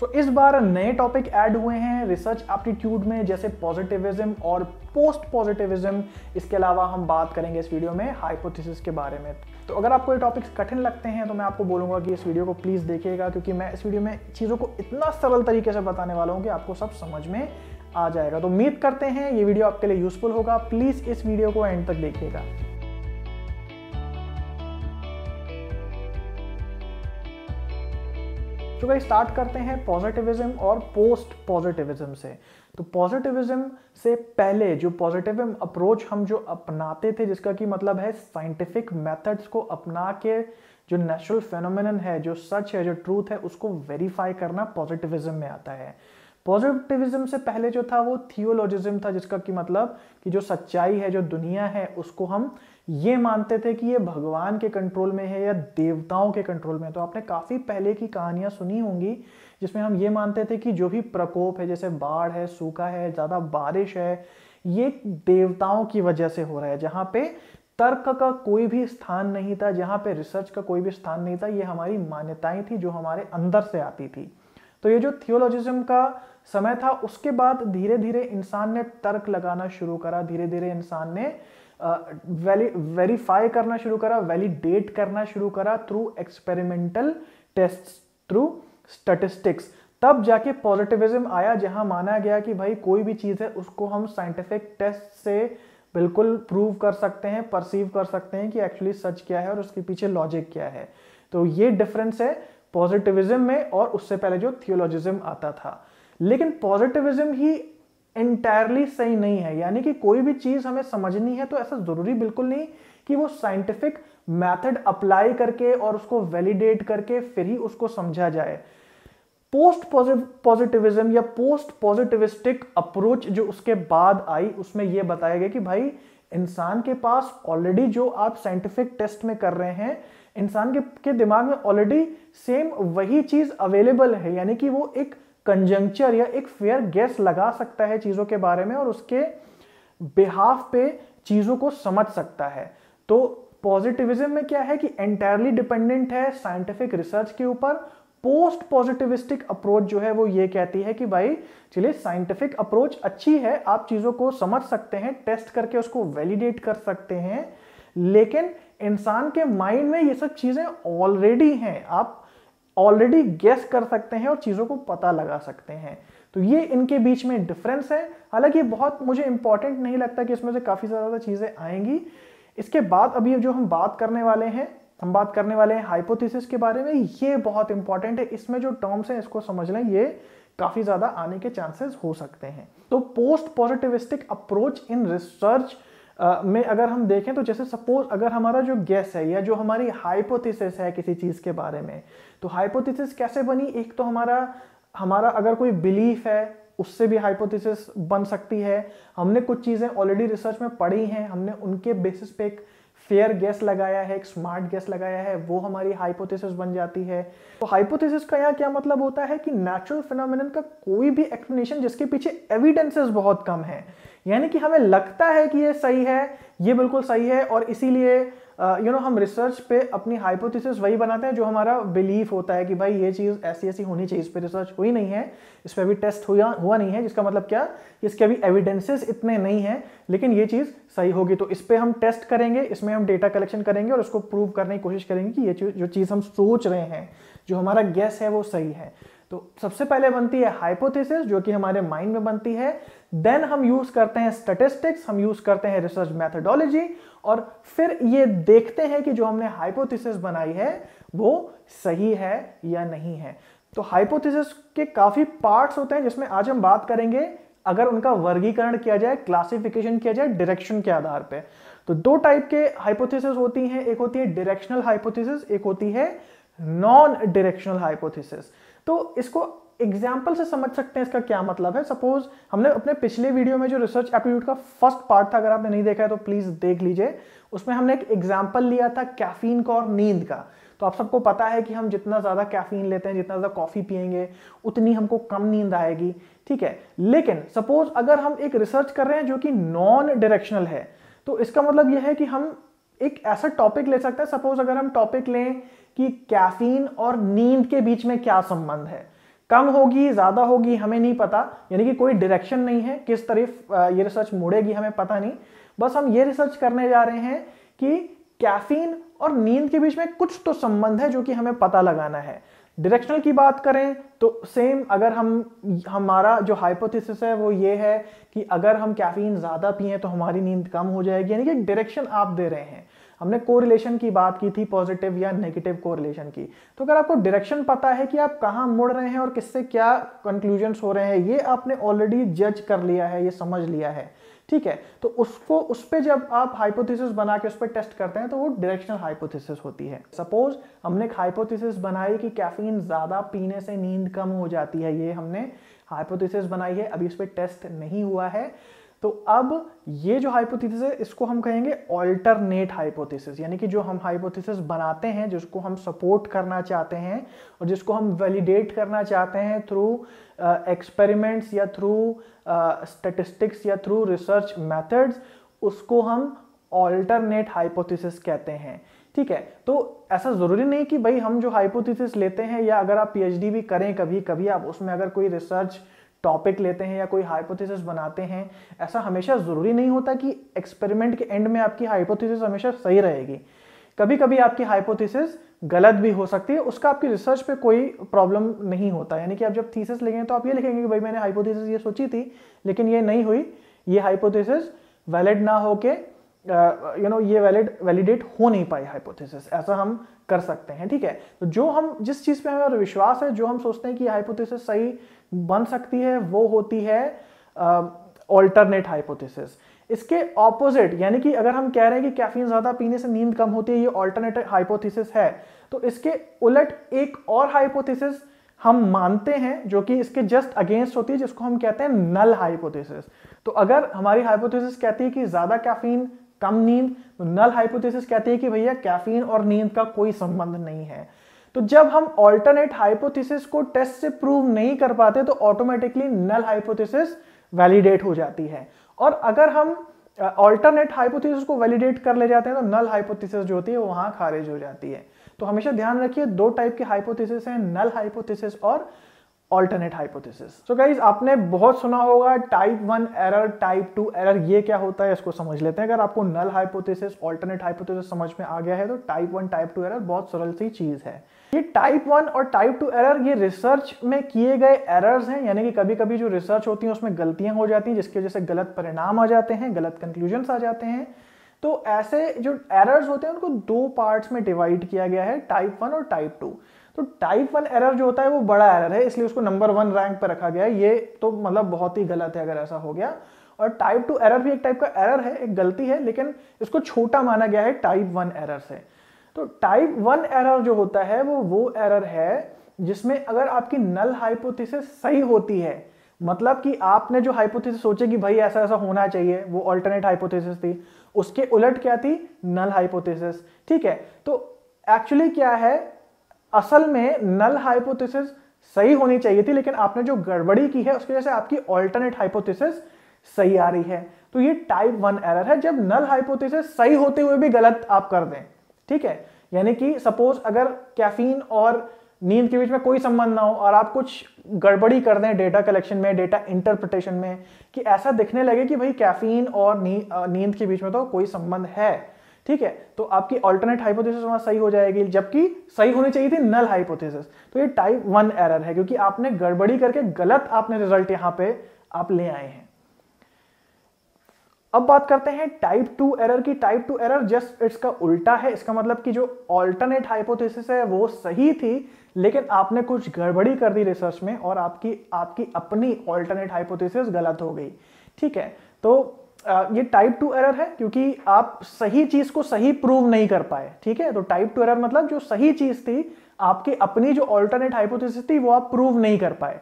सो so, इस बार नए topic add हुए हैं रिसर्च एप्टीट्यूड में जैसे पॉजिटिविज्म और पोस्ट पॉजिटिविज्म इसके अलावा हम बात करेंगे इस वीडियो में हाइपोथेसिस के बारे में। तो अगर आपको ये टॉपिक्स कठिन लगते हैं तो मैं आपको बोलूँगा कि इस वीडियो को प्लीज़ देखिएगा क्योंकि मैं इस वीडियो में चीज़ों को इतना सरल तरीके से बताने वाला हूँ कि आपको सब समझ में आ जाएगा। तो उम्मीद करते हैं ये वीडियो आपके लिए यूजफुल होगा। प्लीज़ इस वीडियो को एंड तक देखिएगा। तो भाई स्टार्ट करते हैं पॉजिटिविज्म और पोस्ट पॉजिटिविज्म से। तो पॉजिटिविज्म से पहले जो पॉजिटिविज्म अप्रोच हम जो अपनाते थे, जिसका कि मतलब है साइंटिफिक मेथड्स को अपना के जो नेचुरल फेनोमिन है, जो सच है, जो ट्रूथ है, उसको वेरीफाई करना पॉजिटिविज्म में आता है। पॉजिटिविज्म से पहले जो था वो थियोलॉजिज्म था, जिसका कि मतलब कि जो सच्चाई है, जो दुनिया है, उसको हम ये मानते थे कि ये भगवान के कंट्रोल में है या देवताओं के कंट्रोल में तो आपने काफ़ी पहले की कहानियाँ सुनी होंगी, जिसमें हम ये मानते थे कि जो भी प्रकोप है, जैसे बाढ़ है, सूखा है, ज़्यादा बारिश है, ये देवताओं की वजह से हो रहा है। जहाँ पे तर्क का कोई भी स्थान नहीं था, जहाँ पे रिसर्च का कोई भी स्थान नहीं था, ये हमारी मान्यताएँ थी जो हमारे अंदर से आती थी। तो ये जो थियोलॉजिज्म का समय था, उसके बाद धीरे धीरे इंसान ने तर्क लगाना शुरू करा धीरे धीरे इंसान ने वेरीफाई करना शुरू करा, वैलिडेट करना शुरू करा through experimental test through statistics तब जाके पॉजिटिविज्म आया, जहाँ माना गया कि भाई कोई भी चीज़ है, उसको हम साइंटिफिक टेस्ट से बिल्कुल प्रूव कर सकते हैं परसीव कर सकते हैं कि एक्चुअली सच क्या है और उसके पीछे लॉजिक क्या है। तो ये डिफरेंस है पॉजिटिविज्म में और उससे पहले जो थियोलॉजिज्म आता था। लेकिन पॉजिटिविज्म ही इंटायरली सही नहीं है। यानी कि कोई भी चीज़ हमें समझनी है तो ऐसा ज़रूरी बिल्कुल नहीं कि वो साइंटिफिक मेथड अप्लाई करके और उसको वैलिडेट करके फिर ही उसको समझा जाए। पोस्ट पॉजिटिविज्म या पोस्ट पॉजिटिविस्टिक अप्रोच जो उसके बाद आई उसमें यह बताया गया कि भाई इंसान के पास ऑलरेडी जो आप साइंटिफिक टेस्ट में कर रहे हैं इंसान के, के दिमाग में ऑलरेडी सेम वही चीज़ अवेलेबल है। यानी कि वो एक कंजंक्चर या एक फेयर गैस लगा सकता है चीज़ों के बारे में और उसके बिहाफ पे चीज़ों को समझ सकता है। तो पॉजिटिविज्म में क्या है कि एंटायरली डिपेंडेंट है साइंटिफिक रिसर्च के ऊपर। पोस्ट पॉजिटिविस्टिक अप्रोच जो है वो ये कहती है कि भाई, चलिए साइंटिफिक अप्रोच अच्छी है, आप चीज़ों को समझ सकते हैं टेस्ट करके उसको वैलिडेट कर सकते हैं। लेकिन इंसान के माइंड में ये सब चीज़ें ऑलरेडी हैं। आप ऑलरेडी गेस कर सकते हैं और चीज़ों को पता लगा सकते हैं। तो ये इनके बीच में डिफरेंस है। हालाँकि बहुत मुझे इंपॉर्टेंट नहीं लगता कि इसमें से काफ़ी ज़्यादा चीज़ें आएँगी। इसके बाद अभी जो हम बात करने वाले हैं, हम बात करने वाले हैं हाइपोथेसिस के बारे में, ये बहुत इंपॉर्टेंट है। इसमें जो टर्म्स हैं, इसको समझ लें, ये काफ़ी ज़्यादा आने के चांसेस हो सकते हैं। तो post positivistic approach in research में अगर हम देखें तो जैसे सपोज़ अगर हमारा जो गैस है या जो हमारी हाइपोथेसिस है किसी चीज़ के बारे में तो हाइपोथेसिस कैसे बनी? एक तो हमारा हमारा अगर कोई बिलीफ है, उससे भी हाइपोथेसिस बन सकती है। हमने कुछ चीज़ें ऑलरेडी रिसर्च में पढ़ी हैं, हमने उनके बेसिस पे एक फेयर गैस लगाया है, एक स्मार्ट गैस लगाया है, वो हमारी हाइपोथेसिस बन जाती है। तो हाइपोथेसिस का यहाँ क्या मतलब होता है कि नेचुरल फिनोमिन का कोई भी एक्सप्लेनेशन जिसके पीछे एविडेंसेस बहुत कम है। यानी कि हमें लगता है कि ये सही है, ये बिल्कुल सही है और इसीलिए यू नो हम रिसर्च पे अपनी हाइपोथेसिस वही बनाते हैं जो हमारा बिलीफ होता है कि भाई ये चीज़ ऐसी ऐसी होनी चाहिए, इस पर रिसर्च हुई नहीं है, इस पर अभी टेस्ट हुआ हुआ नहीं है, जिसका मतलब क्या? इसके अभी एविडेंसेस इतने नहीं हैं, लेकिन ये चीज़ सही होगी। तो इस पर हम टेस्ट करेंगे, इसमें हम डेटा कलेक्शन करेंगे और उसको प्रूव करने की कोशिश करेंगे कि ये चीज़, जो चीज़ हम सोच रहे हैं, जो हमारा गैस है वो सही है। तो सबसे पहले बनती है हाइपोथेसिस जो कि हमारे माइंड में बनती है। देन हम यूज़ करते हैं स्टेटिस्टिक्स हम यूज़ करते हैं रिसर्च मैथडोलॉजी और फिर ये देखते हैं कि जो हमने हाइपोथेसिस बनाई है, वो सही है या नहीं है। तो हाइपोथेसिस के काफ़ी पार्ट्स होते हैं जिसमें आज हम बात करेंगे, अगर उनका वर्गीकरण किया जाए क्लासिफिकेशन किया जाए डायरेक्शन के आधार पे। तो दो टाइप के हाइपोथेसिस होती हैं, एक होती है डायरेक्शनल हाइपोथेसिस एक होती है नॉन डायरेक्शनल हाइपोथेसिस तो इसको एग्ज़ाम्पल से समझ सकते हैं इसका क्या मतलब है। सपोज़ हमने अपने पिछले वीडियो में जो रिसर्च एप्टीट्यूड का फ़र्स्ट पार्ट था, अगर आपने नहीं देखा है तो प्लीज़ देख लीजिए। उसमें हमने एक एग्ज़ाम्पल लिया था कैफीन का और नींद का। तो आप सबको पता है कि हम जितना ज़्यादा कैफीन लेते हैं, जितना ज़्यादा कॉफ़ी पियेंगे, उतनी हमको कम नींद आएगी, ठीक है? लेकिन सपोज़ अगर हम एक रिसर्च कर रहे हैं जो कि नॉन डायरेक्शनल है तो इसका मतलब यह है कि हम एक ऐसा टॉपिक ले सकते हैं। सपोज़ अगर हम टॉपिक लें कि कैफीन और नींद के बीच में क्या संबंध है। कम होगी, ज़्यादा होगी, हमें नहीं पता। यानी कि कोई डायरेक्शन नहीं है, किस तरफ़ ये रिसर्च मुड़ेगी, हमें पता नहीं। बस हम ये रिसर्च करने जा रहे हैं कि कैफीन और नींद के बीच में कुछ तो संबंध है जो कि हमें पता लगाना है। डायरेक्शनल की बात करें तो सेम अगर हम, हमारा जो हाइपोथेसिस है वो ये है कि अगर हम कैफीन ज़्यादा पिए तो हमारी नींद कम हो जाएगी। यानी कि डायरेक्शन आप दे रहे हैं। हमने कोरिलेशन की बात की थी पॉजिटिव या नेगेटिव कोरिलेशन की। तो अगर आपको डायरेक्शन पता है कि आप कहाँ मुड़ रहे हैं और किससे क्या कंक्लूजन हो रहे हैं, ये आपने ऑलरेडी जज कर लिया है, ये समझ लिया है। ठीक है? तो उसको, उस पर जब आप हाइपोथेसिस बना के उस पर टेस्ट करते हैं तो वो डायरेक्शनल हाइपोथेसिस होती है। सपोज़ हमने एक हाइपोथेसिस बनाई कि कैफीन ज़्यादा पीने से नींद कम हो जाती है, ये हमने हाइपोथेसिस बनाई है, अभी इस पर टेस्ट नहीं हुआ है। तो अब ये जो हाइपोथेसिस है, इसको हम कहेंगे ऑल्टरनेट हाइपोथेसिस यानी कि जो हम हाइपोथेसिस बनाते हैं, जिसको हम सपोर्ट करना चाहते हैं और जिसको हम वैलिडेट करना चाहते हैं थ्रू एक्सपेरिमेंट्स या थ्रू स्टेटिस्टिक्स या थ्रू रिसर्च मेथड्स उसको हम ऑल्टरनेट हाइपोथेसिस कहते हैं। ठीक है? तो ऐसा ज़रूरी नहीं कि भाई हम जो हाइपोथेसिस लेते हैं या अगर आप पीएचडी भी करें कभी कभी आप उसमें अगर कोई रिसर्च टॉपिक लेते हैं या कोई हाइपोथेसिस बनाते हैं, ऐसा हमेशा ज़रूरी नहीं होता कि एक्सपेरिमेंट के एंड में आपकी हाइपोथेसिस हमेशा सही रहेगी। कभी कभी आपकी हाइपोथेसिस गलत भी हो सकती है, उसका आपकी रिसर्च पे कोई प्रॉब्लम नहीं होता। यानी कि आप जब थीसिस लिखेंगे तो आप ये लिखेंगे कि भाई मैंने हाइपोथेसिस ये सोची थी, लेकिन ये नहीं हुई। ये हाइपोथेसिस वैलिड ना हो के यू नो ये वैलिड वैलिडेट हो नहीं पाई हाइपोथेसिस ऐसा हम कर सकते हैं ठीक है? तो जो हम जिस चीज़ पे हमें विश्वास है जो हम सोचते हैं कि हाइपोथेसिस सही बन सकती है वो होती है ऑल्टरनेट uh, हाइपोथेसिस इसके ऑपोजिट यानी कि अगर हम कह रहे हैं कि कैफीन ज़्यादा पीने से नींद कम होती है ये ऑल्टरनेट हाइपोथेसिस है तो इसके उलट एक और हाइपोथेसिस हम मानते हैं जो कि इसके जस्ट अगेंस्ट होती है जिसको हम कहते हैं नल हाइपोथेसिस तो अगर हमारी हाइपोथेसिस कहती है कि ज़्यादा कैफीन कम नींद नल हाइपोथेसिस कहती है कि भैया कैफीन और नींद का कोई संबंध नहीं है। तो जब हम ऑल्टरनेट हाइपोथेसिस को टेस्ट से प्रूव नहीं कर पाते तो ऑटोमेटिकली नल हाइपोथेसिस वैलिडेट हो जाती है। और अगर हम ऑल्टरनेट हाइपोथेसिस को वैलिडेट कर ले जाते हैं तो नल हाइपोथेसिस जो होती है वहाँ खारिज हो जाती है। तो हमेशा ध्यान रखिए, दो टाइप के हाइपोथेसिस हैं नल हाइपोथेसिस और ऑल्टरनेट हाइपोथेसिस सो गाइज़ आपने बहुत सुना होगा type one error type two error ये क्या होता है इसको समझ लेते हैं। अगर आपको नल हाइपोथेसिस ऑल्टरनेट हाइपोथेसिस समझ में आ गया है तो type one type two error बहुत सरल सी चीज़ है। ये टाइप वन और टाइप टू एरर ये रिसर्च में किए गए एरर्स हैं, यानी कि कभी कभी जो रिसर्च होती है, उसमें गलतियाँ हो जाती हैं, जिसकी वजह से गलत परिणाम आ जाते हैं, गलत कंक्लूजन आ जाते हैं। तो ऐसे जो एरर्स होते हैं, उनको दो पार्ट्स में डिवाइड किया गया है टाइप वन और टाइप टू तो टाइप वन एरर जो होता है वो बड़ा एरर है, इसलिए उसको नंबर वन रैंक पर रखा गया है। ये तो मतलब बहुत ही गलत है अगर ऐसा हो गया। और टाइप टू एरर भी एक टाइप का एरर है, एक गलती है, लेकिन इसको छोटा माना गया है टाइप वन एरर से। तो टाइप वन एरर जो होता है, वो वो एरर है जिसमें अगर आपकी नल हाइपोथेसिस सही होती है मतलब कि आपने जो हाइपोथेसिस सोचे कि भाई ऐसा ऐसा होना चाहिए, वो ऑल्टरनेट हाइपोथेसिस थी, उसके उलट क्या थी? नल हाइपोथेसिस ठीक है? तो एक्चुअली क्या है? असल में नल हाइपोथेसिस सही होनी चाहिए थी, लेकिन आपने जो गड़बड़ी की है, उसकी वजह से आपकी ऑल्टरनेट हाइपोथेसिस सही आ रही है। तो ये टाइप वन एरर है। जब नल हाइपोथेसिस सही होते हुए भी गलत आप कर दें, ठीक है? यानी कि सपोज़ अगर कैफीन और नींद के बीच में कोई संबंध ना हो और आप कुछ गड़बड़ी कर दें डेटा कलेक्शन में डेटा इंटरप्रिटेशन में, कि ऐसा दिखने लगे कि भाई कैफीन और नींद के बीच में तो कोई संबंध है ठीक है? तो आपकी ऑल्टरनेट हाइपोथेसिस वहाँ सही हो जाएगी, जबकि सही होनी चाहिए थी नल हाइपोथेसिस तो ये टाइप वन एरर है, क्योंकि आपने गड़बड़ी करके गलत आपने रिज़ल्ट यहाँ पे आप ले आए हैं। अब बात करते हैं टाइप टू एरर की। टाइप टू एरर जस्ट इसका उल्टा है। इसका मतलब कि जो ऑल्टरनेट हाइपोथेसिस है, वो सही थी, लेकिन आपने कुछ गड़बड़ी कर दी रिसर्च में और आपकी आपकी अपनी ऑल्टरनेट हाइपोथेसिस गलत हो गई। ठीक है? तो ये टाइप टू एरर है क्योंकि आप सही चीज़ को सही प्रूव नहीं कर पाए, ठीक है? तो टाइप टू एरर मतलब जो सही चीज़ थी, आपकी अपनी जो ऑल्टरनेट हाइपोथेसिस थी, वो आप प्रूव नहीं कर पाए।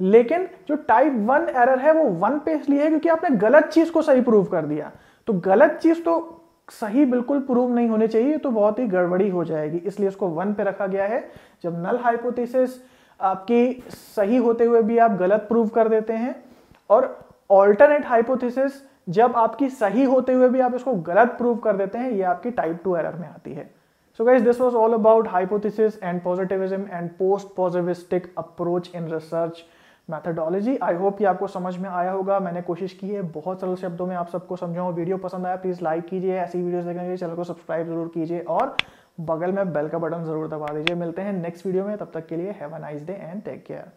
लेकिन जो टाइप वन एरर है, वो वन पे इसलिए है क्योंकि आपने गलत चीज़ को सही प्रूव कर दिया। तो गलत चीज़ तो सही बिल्कुल प्रूव नहीं होने चाहिए तो बहुत ही गड़बड़ी हो जाएगी। इसलिए इसको वन पे रखा गया है। जब नल हाइपोथेसिस आपकी सही होते हुए भी आप गलत प्रूव कर देते हैं और ऑल्टरनेट हाइपोथेसिस जब आपकी सही होते हुए भी आप इसको गलत प्रूव कर देते हैं ये आपकी टाइप टू एरर में आती है। So guys, this was all about hypothesis and positivism and post-positivistic approach in research methodology. I hope ये आपको समझ में आया होगा। मैंने कोशिश की है बहुत सरल शब्दों में आप सबको समझाऊँ। वीडियो पसंद आया प्लीज़ लाइक कीजिए। ऐसी वीडियोस देखने के लिए चैनल को सब्सक्राइब ज़रूर कीजिए और बगल में बेल का बटन ज़रूर दबा दीजिए। मिलते हैं नेक्स्ट वीडियो में। तब तक के लिए have a nice day and take care